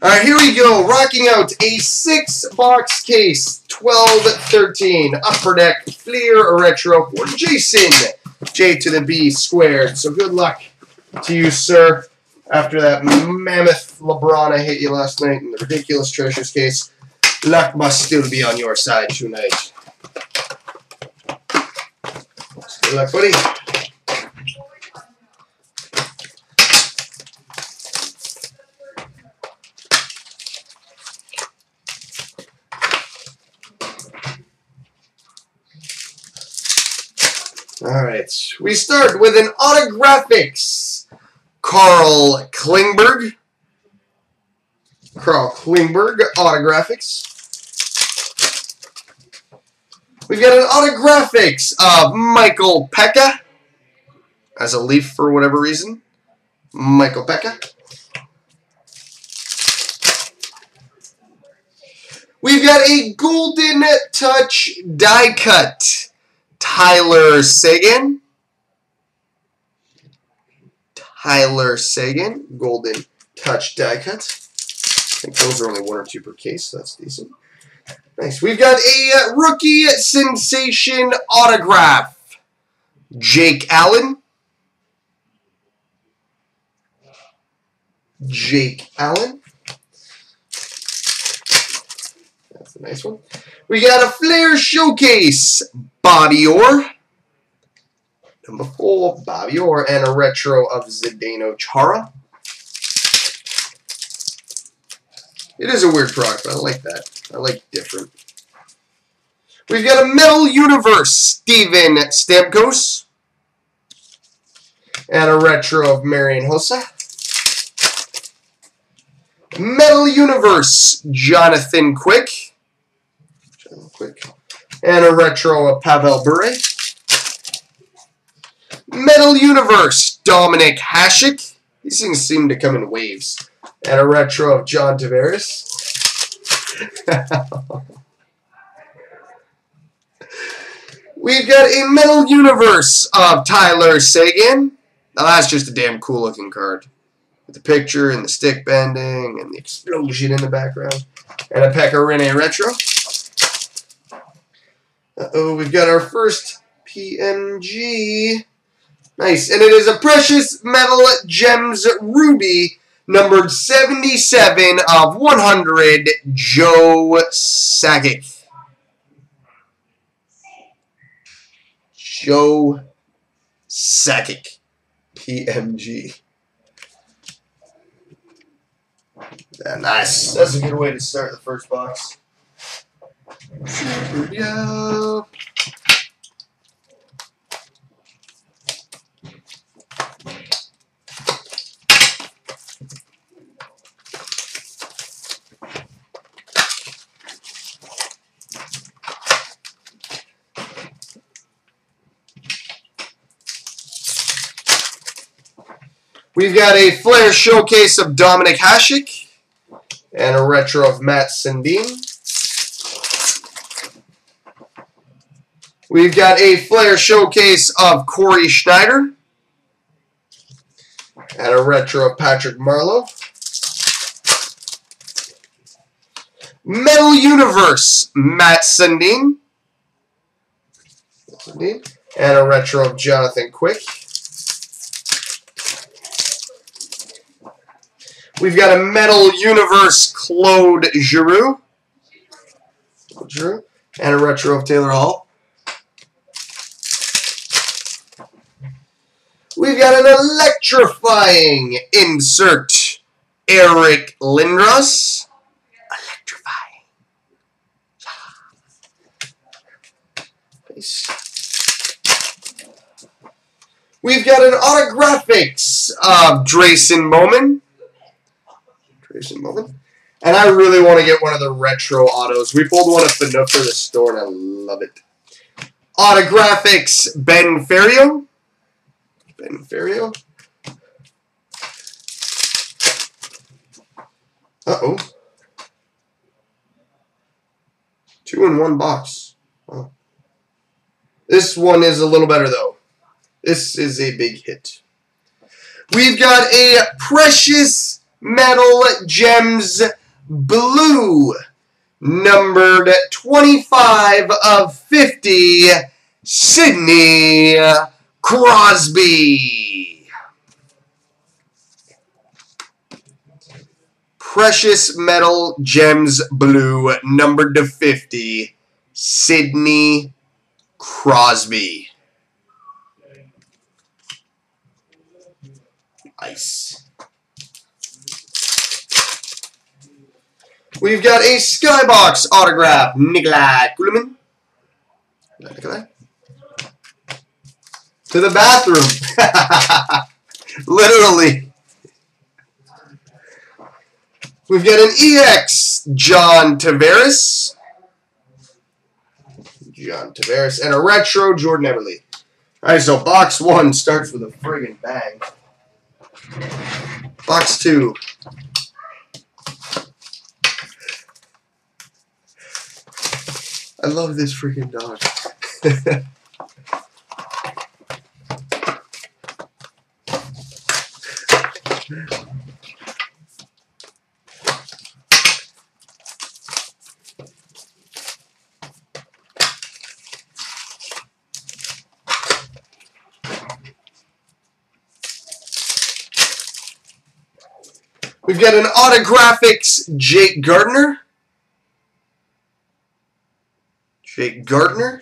All right, here we go. Rocking out a six-box case, 12-13 Upper Deck Fleer Retro for Jason. J to the B squared. So good luck to you, sir. After that mammoth LeBron I hit you last night in the ridiculous treasures case, luck must still be on your side tonight. Good luck, buddy. All right, we start with an autographics. Carl Klingberg. Carl Klingberg autographics. We've got an autographics of Michael Peca as a leaf for whatever reason. Michael Peca. We've got a Golden Touch die cut. Tyler Seguin. Tyler Seguin, Golden Touch die cut. I think those are only one or two per case, so that's decent. Nice. We've got a uh, rookie sensation autograph. Jake Allen. Jake Allen. That's a nice one. We got a Flair Showcase. Bobby Orr. Number four, Bobby Orr. And a retro of Zdeno Chara. It is a weird product, but I like that. I like different. We've got a Metal Universe, Steven Stamkos. And a retro of Marian Hossa. Metal Universe, Jonathan Quick. Quick. And a retro of Pavel Bure. Metal Universe, Dominik Hasek. These things seem to come in waves. And a retro of John Tavares. We've got a Metal Universe of Tyler Seguin. Now that's just a damn cool looking card. With the picture and the stick bending and the explosion in the background. And a Pekka Rinne Retro. Uh-oh, we've got our first PMG. Nice. And it is a Precious Metal Gems Ruby, numbered 77 of 100, Joe Sakic. Joe Sakic, PMG. Yeah, nice. That's a good way to start the first box. Super dope. We've got a Flair showcase of Dominik Hasek and a retro of Matt Sundin. We've got a Flair showcase of Cory Schneider and a retro of Patrick Marleau. Metal Universe, Matt Sundin. And a retro of Jonathan Quick. We've got a Metal Universe Claude Giroux. Giroux. And a retro of Taylor Hall. We've got an electrifying insert. Eric Lindros. Electrifying. We've got an autographics of Drayson Bowman. Drayson Bowman. And I really want to get one of the retro autos. We pulled one at the Nook for the store, and I love it. Autographics, Benn Ferriero. Ben. Uh-oh. Two in one box. This one is a little better, though. This is a big hit. We've got a Precious Metal Gems Blue. Numbered 25 of 50, Sidney Crosby. Precious Metal Gems Blue, numbered to 50, Sidney Crosby. Ice. We've got a Skybox autograph, Nikolai Kulemin. Nikolai? To the bathroom. Literally. We've got an EX, John Tavares. John Tavares. And a retro, Jordan Eberle. Alright, so box one starts with a friggin' bang. Box two. I love this freaking dog. We've got an autographics Jake Gardiner. Jake Gardiner.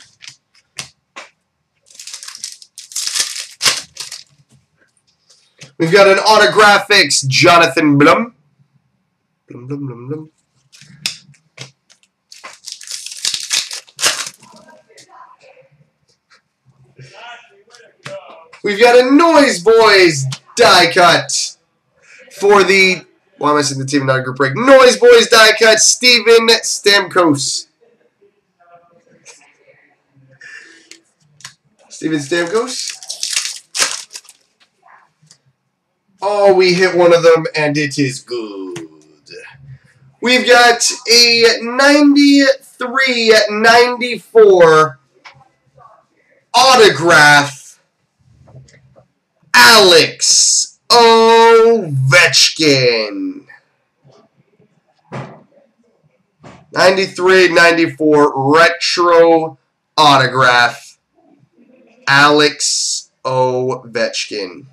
We've got an autographics Jonathan Blum. Blum, blum, blum, blum. We've got a Noise Boys die cut for the, why am I saying the team not a group break? Noise Boys die cut, Steven Stamkos. Steven Stamkos. Oh, we hit one of them, and it is good. We've got a 93-94 autograph, Alex Ovechkin. 93-94 retro autograph, Alex Ovechkin.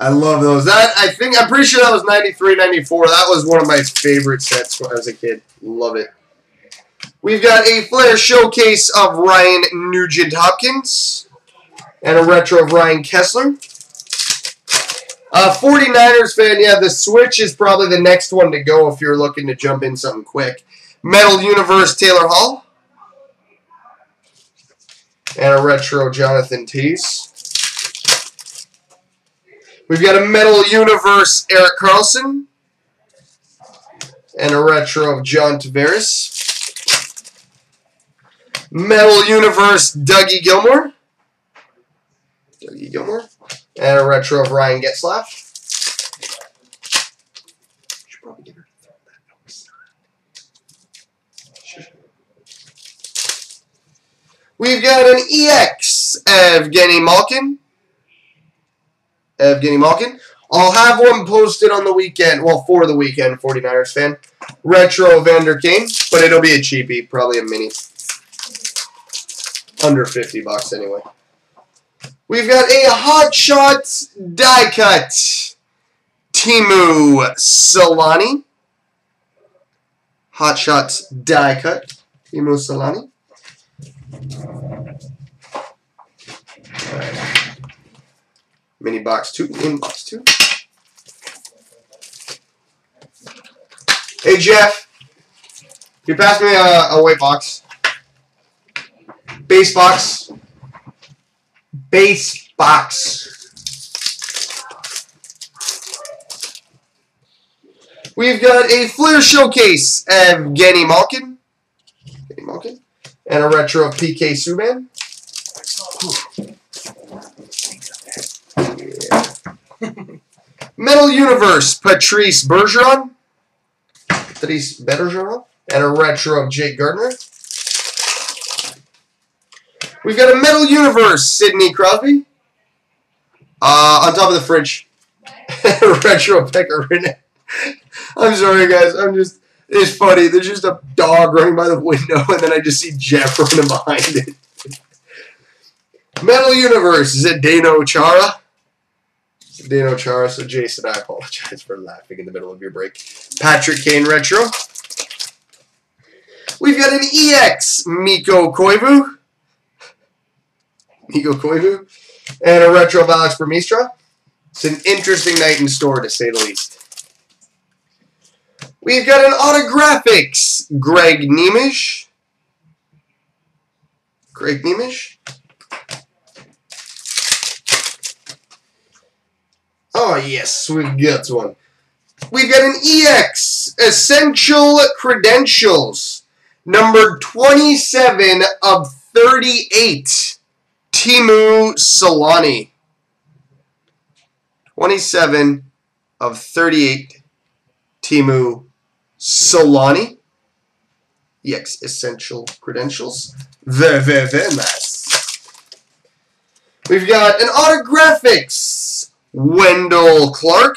I love those. That I think I'm pretty sure that was 93, 94. That was one of my favorite sets when I was a kid. Love it. We've got a Flair showcase of Ryan Nugent Hopkins and a retro of Ryan Kesler. Uh, 49ers fan, yeah, the Switch is probably the next one to go if you're looking to jump in something quick. Metal Universe Taylor Hall. And a retro Jonathan Toews. We've got a Metal Universe Erik Karlsson And a retro of John Tavares. Metal Universe Dougie Gilmour. Dougie Gilmour. And a retro of Ryan Getzlaf. We've got an EX Evgeny Malkin. Evgeny Malkin. I'll have one posted on the weekend, well, for the weekend, 49ers fan. Retro Vander Kane, but it'll be a cheapie, probably a mini. Under 50 bucks anyway. We've got a Hot Shot die cut. Teemu Selanne. Hot Shots die cut. Teemu Selanne. Mini box two, in box two. Hey Jeff, you pass me a, a white box? Base box. Base box. We've got a Flair Showcase of Genny Malkin. Genny Malkin. And a retro of PK Subban. Metal Universe, Patrice Bergeron. Patrice Bergeron. And a retro of Jake Gardiner. We've got a Metal Universe, Sidney Crosby. Uh, on top of the fridge. retro Pekka Rinne. I'm sorry, guys. I'm just... It's funny. There's just a dog running by the window, and then I just see Jeff running behind it. Metal Universe, Zdeno Chara. Zdeno Chara. So, Jason, I apologize for laughing in the middle of your break. Patrick Kane Retro. We've got an EX, Mikko Koivu. Mikko Koivu. And a retro of Alex Burmistrov. It's an interesting night in store, to say the least. We've got an autographics, Greg Nemisz. Greg Nemisz. Oh, yes, we've got one. We've got an EX, Essential Credentials, number 27 of 38, Teemu Selanne. 27 of 38, Teemu Selanne. EX Essential Credentials. Very, very, very nice. We've got an Autographics, Wendell Clark.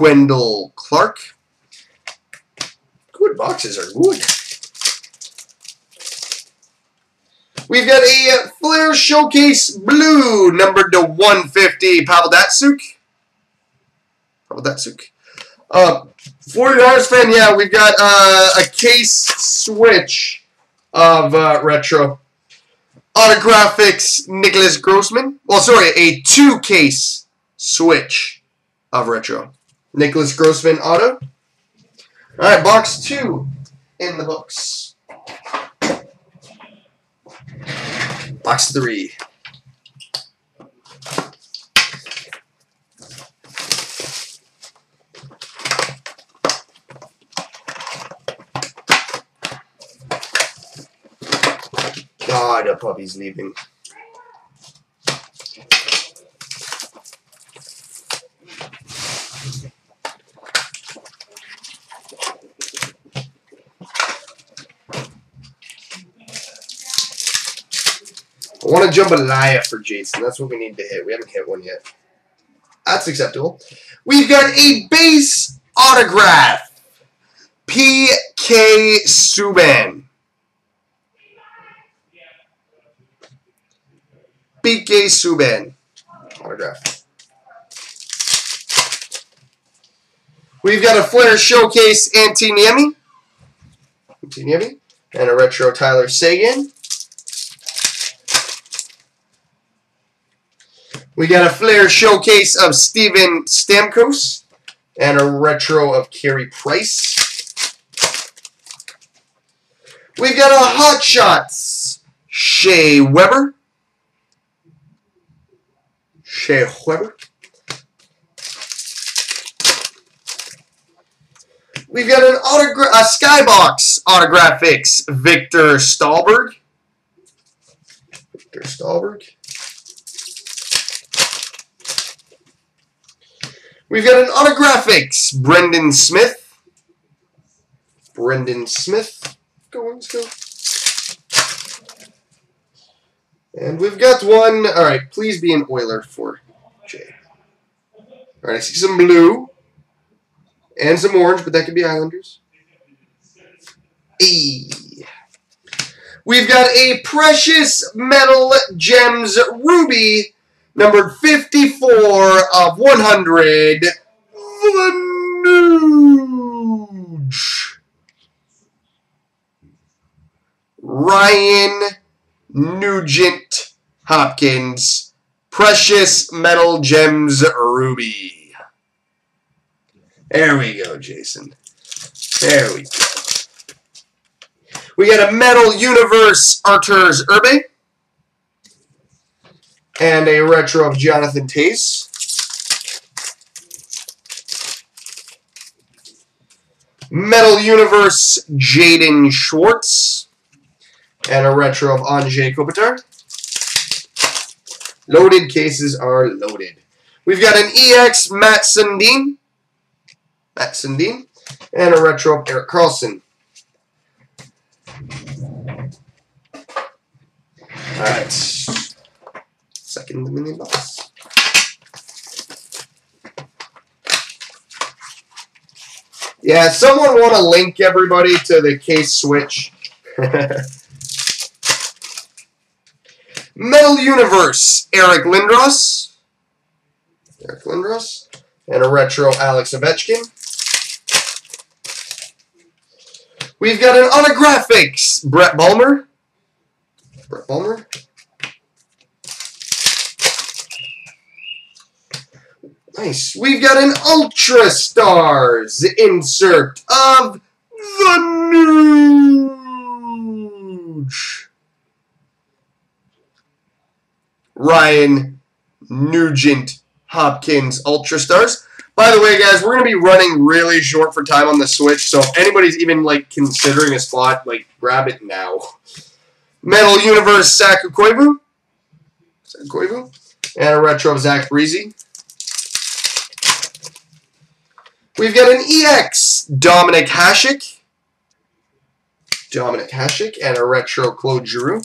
Wendell Clark. Good boxes are good. We've got a Flair Showcase Blue, numbered to 150, Pavel Datsyuk. Pavel Datsyuk. Uh, 49ers fan, yeah, we've got uh, a case switch of uh, retro. Autographics, Nicklas Grossmann. Well, sorry, a two-case switch of retro. Nicklas Grossmann auto. All right, box two in the books. Box three. God, a puppy's leaving. I want to jambalaya for Jason. That's what we need to hit. We haven't hit one yet. That's acceptable. We've got a base autograph. P.K. Subban. P.K. Subban. Autograph. We've got a Flair Showcase Antti Niemi. Antiniemi. And a retro Tyler Seguin. We got a Flair Showcase of Steven Stamkos and a retro of Carey Price. We've got a Hot Shots Shea Weber. Shea Weber. We've got an autograph, a Skybox Autographics Viktor Stalberg. Viktor Stalberg. We've got an autographics, Brendan Smith. Brendan Smith. Go, let's go. And we've got one. All right, please be an Oiler for Jay. All right, I see some blue and some orange, but that could be Islanders. E. We've got a Precious Metal Gems Ruby Number 54 of 100, Vanuge. Ryan Nugent Hopkins. Precious Metal Gems Ruby. There we go, Jason. There we go. We got a Metal Universe Arturs Irbe and a retro of Jonathan Toews. Metal Universe Jaden Schwartz. And a retro of Anze Kopitar. Loaded cases are loaded. We've got an EX Matt Sundin. Matt Sundin. And a retro of Erik Karlsson. Alright. Second million bucks. Yeah, someone want to link everybody to the case switch. Metal Universe, Eric Lindros. Eric Lindros. And a retro Alex Ovechkin. We've got an autographics, Brett Bulmer. Brett Bulmer. Nice. We've got an Ultra Stars insert of the Nuge. Ryan Nugent Hopkins Ultra Stars. By the way, guys, we're going to be running really short for time on the Switch, so if anybody's even, like, considering a spot, like, grab it now. Metal Universe Saku Koivu. Saku Koivu. And a retro Zach Breezy. We've got an EX Dominik Hasek. Dominik Hasek and a retro Claude Giroux.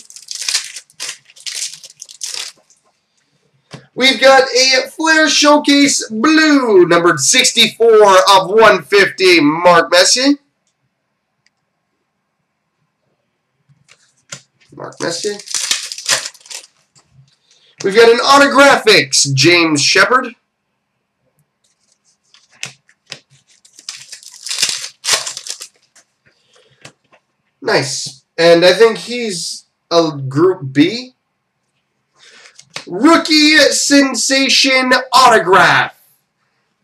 We've got a Flair Showcase Blue, numbered 64 of 150, Mark Messier. Mark Messier. We've got an Autographics, James Sheppard. Nice. And I think he's a Group B. Rookie Sensation Autograph.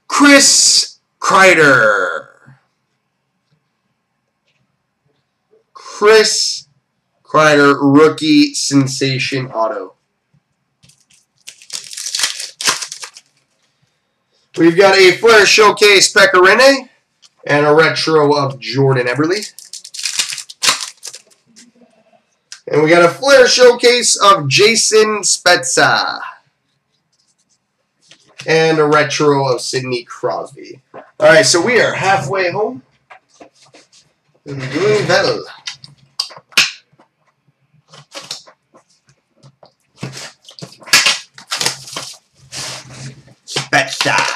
Chris Kreider. Chris Kreider Rookie Sensation Auto. We've got a Flair Showcase Pekka Rinne and a retro of Jordan Eberle. And we got a Flair showcase of Jason Spezza. And a retro of Sidney Crosby. Alright, so we are halfway home. And doing well. Spezza.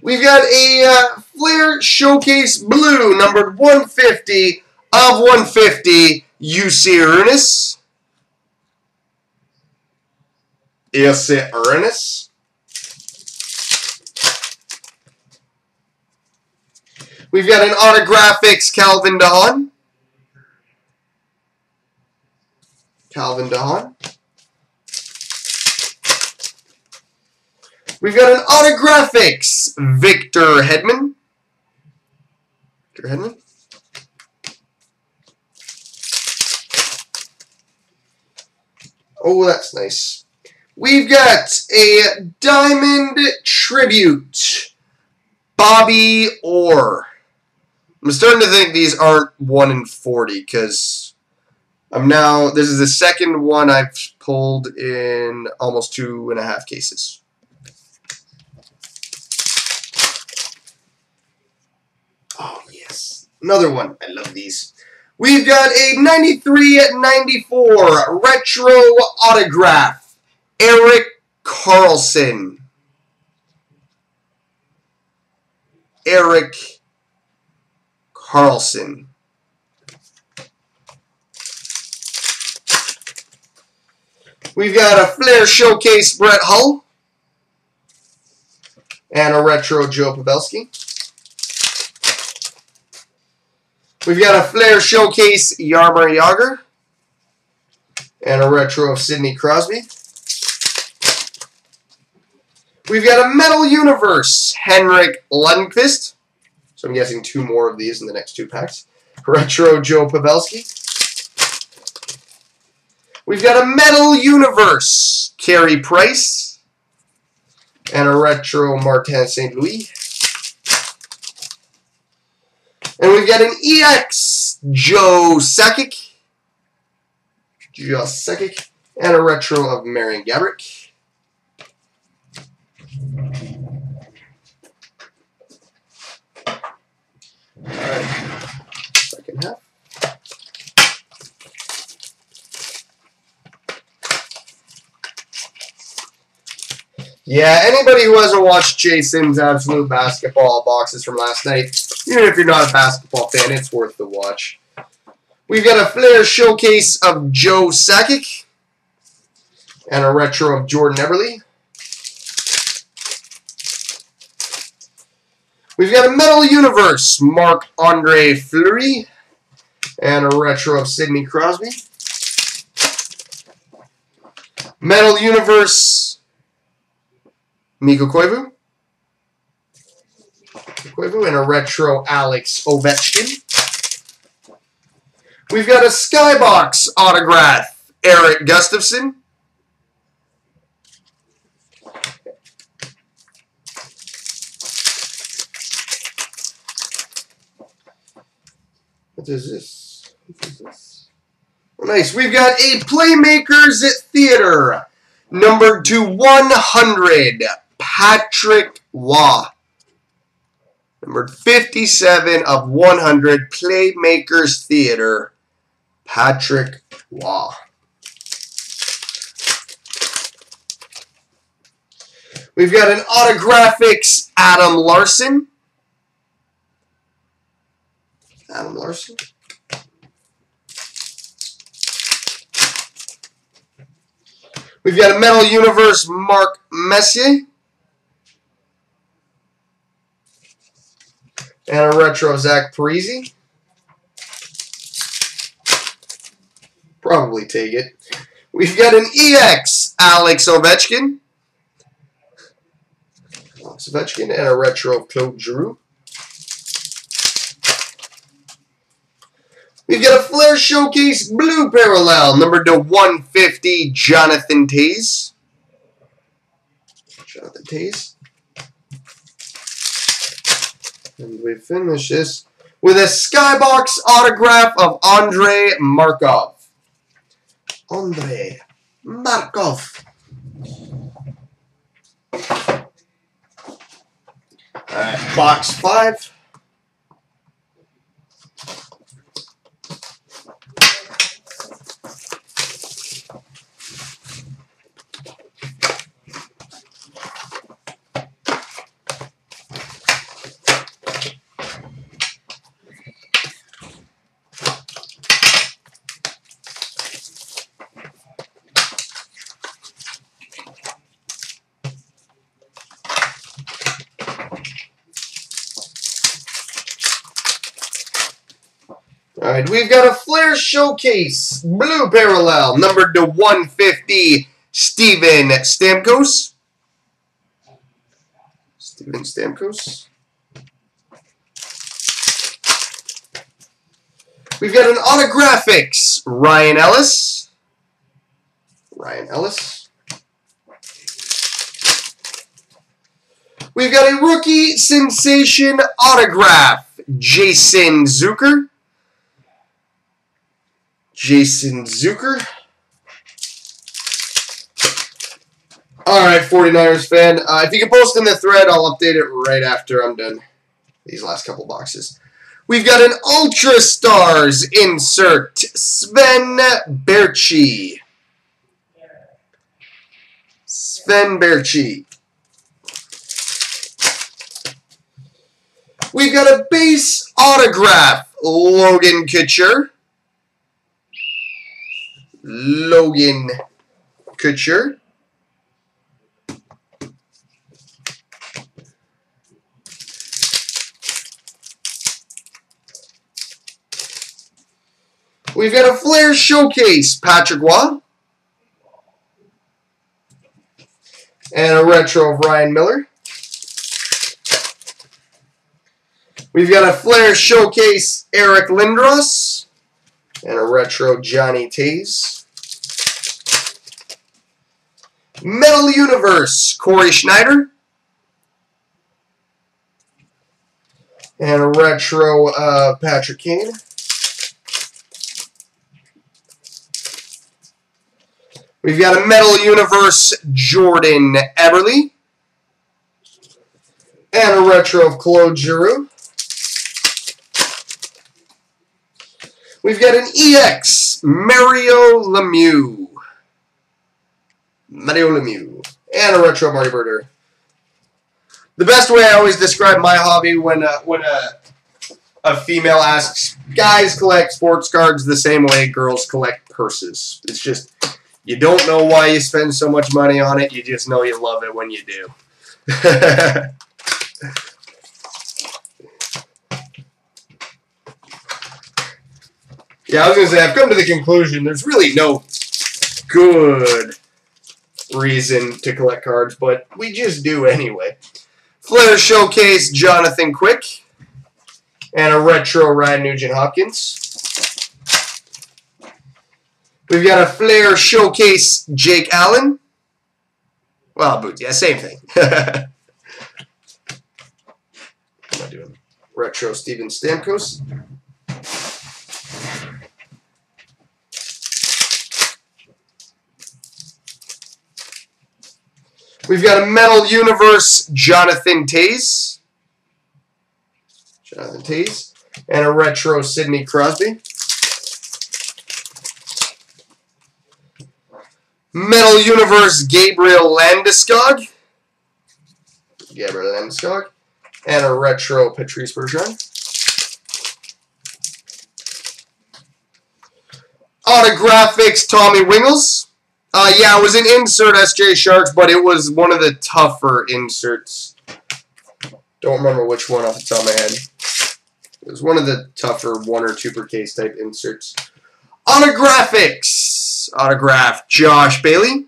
We've got a uh, Flair Showcase Blue, numbered 150 of 150, UC Ernest. UC Ernest. We've got an Autographics Calvin DeHaan. Calvin DeHaan. We've got an Autographics, Victor Hedman. Victor Hedman. Oh, that's nice. We've got a Diamond Tribute, Bobby Orr. I'm starting to think these aren't 1 in 40 because I'm now, this is the second one I've pulled in almost two and a half cases. Oh, yes. Another one. I love these. We've got a 93 at 94 retro autograph. Erik Karlsson. Erik Karlsson. We've got a Flair Showcase Brett Hull. And a retro Joe Pavelski. We've got a Flair Showcase Jaromir Jagr And a retro of Sidney Crosby. We've got a Metal Universe Henrik Lundqvist. So I'm guessing two more of these in the next two packs. Retro Joe Pavelski. We've got a Metal Universe, Carey Price, and a Retro Martin St. Louis. And we've got an EX Joe Sakic, Joe Sakic, and a Retro of Marian Gaborik. Alright, second half. Yeah, anybody who hasn't watched Jason's Absolute Basketball boxes from last night, even if you're not a basketball fan, it's worth the watch. We've got a Flair showcase of Joe Sakic and a retro of Jordan Eberle. We've got a Metal Universe, Mark andre Fleury, and a retro of Sidney Crosby. Metal Universe, Mikko Koivu. Koivu and a retro Alex Ovechkin. We've got a Skybox autograph, Erik Gustafsson. What is this? What is this? Oh, nice. We've got a Playmakers at Theater, number to 100. Patrick Roy. Number 57 of 100, Playmakers Theater, Patrick Roy. We've got an autographics, Adam Larsson. Adam Larsson. We've got a Metal Universe, Mark Messier. And a retro Zach Parise. Probably take it. We've got an EX Alex Ovechkin. Alex Ovechkin and a retro Claude Giroux. We've got a Flair Showcase Blue Parallel, number to 150, Jonathan Toews. Jonathan Toews. And we finish this with a Skybox autograph of Andrei Markov. Andrei Markov. Alright, box five. All right, we've got a Flair Showcase, Blue Parallel, numbered to 150, Steven Stamkos. Steven Stamkos. We've got an Autographics, Ryan Ellis. Ryan Ellis. We've got a Rookie Sensation Autograph, Jason Zucker. Jason Zucker. All right, 49ers fan. Uh, if you can post in the thread, I'll update it right after I'm done these last couple boxes. We've got an Ultra Stars insert, Sven Baertschi. Sven Baertschi. We've got a base autograph, Logan Couture. Logan Couture. We've got a Flair Showcase, Patrick Roy. And a retro of Ryan Miller. We've got a Flair Showcase, Eric Lindros. And a retro Johnny Toews. Metal Universe, Cory Schneider. And a retro uh, Patrick Kane. We've got a Metal Universe Jordan Eberle. And a retro of Claude Giroux. We've got an EX Mario Lemieux. Mario Lemieux. And a retro Marty Brodeur. The best way I always describe my hobby when uh, when a, a female asks, guys collect sports cards the same way girls collect purses. It's just, you don't know why you spend so much money on it. You just know you love it when you do. yeah, I was going to say, I've come to the conclusion there's really no good reason to collect cards, but we just do anyway. Flair Showcase Jonathan Quick. And a retro Ryan Nugent Hopkins. We've got a Flair Showcase Jake Allen. Well, boots, yeah, same thing. I'm not doing retro Steven Stamkos. We've got a Metal Universe Jonathan Toews. Jonathan Toews. And a retro Sidney Crosby. Metal Universe Gabriel Landeskog. Gabriel Landeskog. And a retro Patrice Bergeron. Autographics Tommy Wingels. Uh, yeah, it was an insert SJ Sharks, but it was one of the tougher inserts. Don't remember which one off the top of my head. It was one of the tougher one or two per case type inserts. Autographics. Autograph Josh Bailey.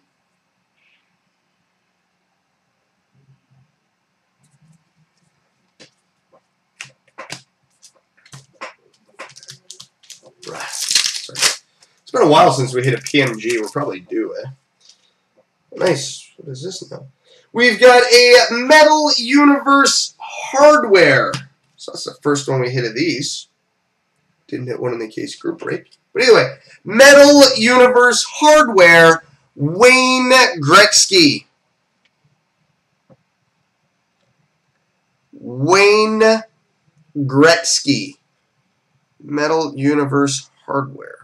It's been a while since we hit a PMG. We'll probably do it. Nice. What is this now? We've got a Metal Universe Hardware. So that's the first one we hit of these. Didn't hit one in the case group break. But anyway, Metal Universe Hardware, Wayne Gretzky. Wayne Gretzky. Metal Universe Hardware.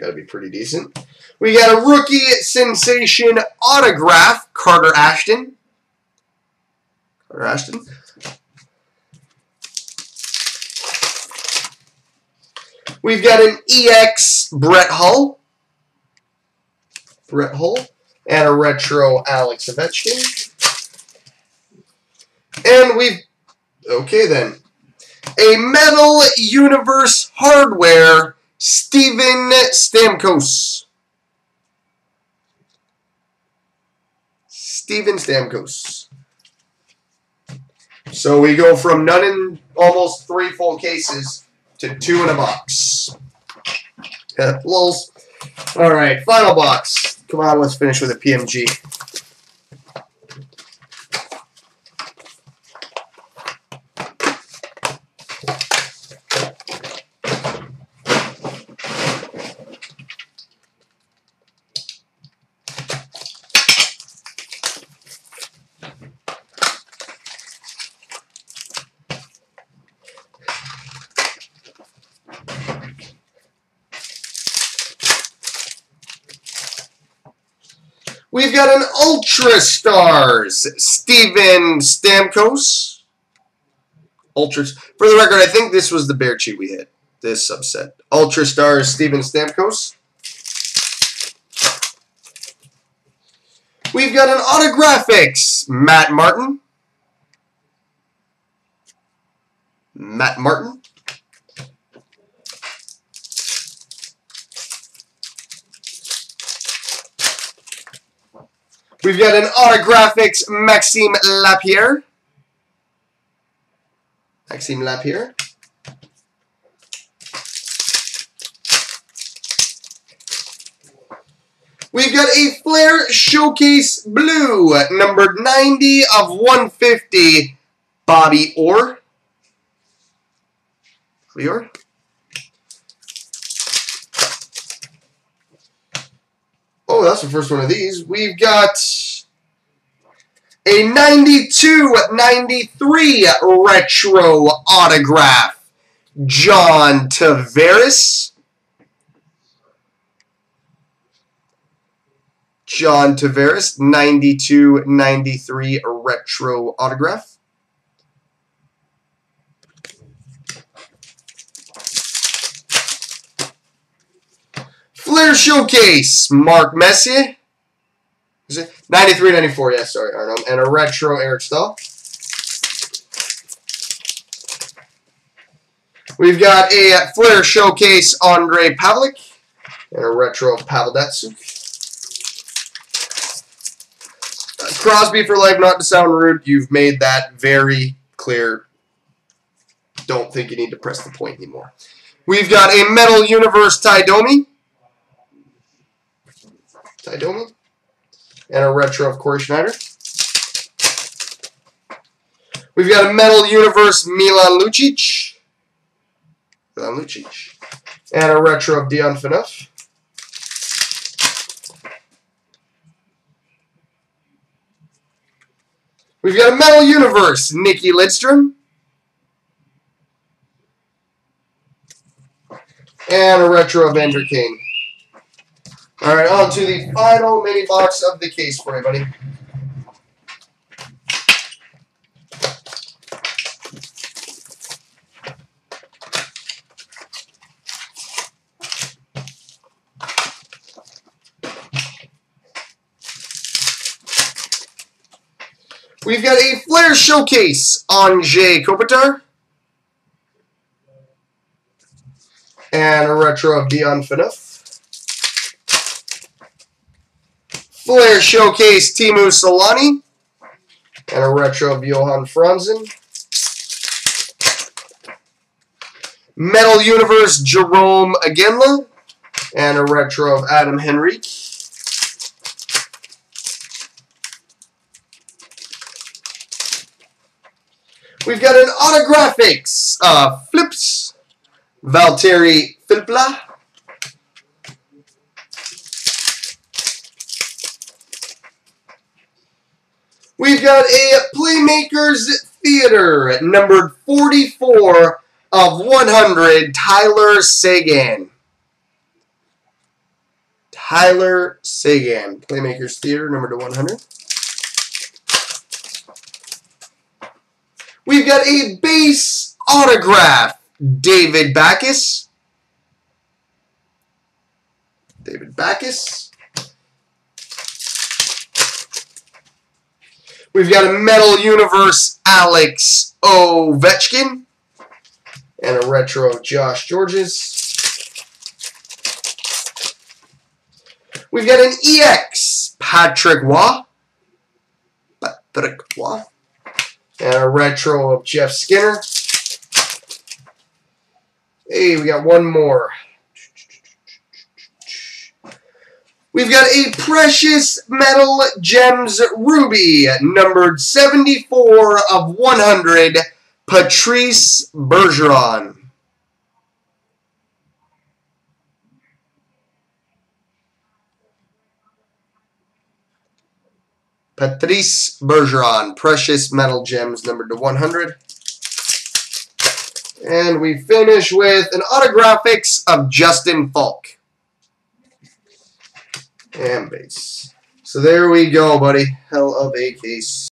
Got to be pretty decent. We got a rookie sensation autograph, Carter Ashton. Carter Ashton. We've got an EX Brett Hull. Brett Hull. And a retro Alex Ovechkin. And we've... Okay, then. A Metal Universe Hardware Steven Stamkos. Steven Stamkos. So we go from none in almost three full cases to two in a box. Lols. All right, final box. Come on, let's finish with a PMG. We've got an Ultra Stars, Steven Stamkos. Ultras. For the record, I think this was the Baertschi we hit. This subset. Ultra Stars, Steven Stamkos. We've got an Autographics, Matt Martin. Matt Martin. We've got an Autographics Maxime Lapierre. Maxime Lapierre. We've got a Flair Showcase Blue, number 90 of 150, Bobby Orr. Bobby Orr. Oh, that's the first one of these. We've got a 92-93 retro autograph. John Tavares. John Tavares, 92-93 retro autograph. Flair Showcase, Mark Messier. Is it 93, 94? Yeah, sorry, Arnold. And a retro Eric Staal. We've got a Flair Showcase Andre Pavlik and a retro Pavel Datsyuk. Uh, Crosby for life, not to sound rude. You've made that very clear. Don't think you need to press the point anymore. We've got a Metal Universe Tie Domi. Tie And a retro of Cory Schneider. We've got a Metal Universe Milan Lucic. Milan Lucic. And a retro of Dion Phaneuf. We've got a Metal Universe, Nikki Lidstrom. And a retro of Evander Kane. All right, on to the final mini box of the case for buddy. We've got a Flair Showcase Anze Kopitar. And a retro of Dion Phaneuf. Flair Showcase Teemu Selanne. And a retro of Johan Franzen. Metal Universe Jarome Iginla. And a retro of Adam Henrique. We've got an autographics uh, flips. Valtteri Filppula. We've got a Playmakers Theater at number 44 of 100, Tyler Seguin. Tyler Seguin, Playmakers Theater, number to 100. We've got a base autograph, David Backes. David Backes. We've got a Metal Universe Alex Ovechkin. And a retro Josh Gorges. We've got an EX Patrick Roy. Patrick Roy. And a retro of Jeff Skinner. Hey, we got one more. We've got a Precious Metal Gems Ruby, numbered 74 of 100, Patrice Bergeron. Patrice Bergeron, Precious Metal Gems, numbered to 100. And we finish with an autographics of Justin Faulk. And base. So there we go, buddy. Hell of a case.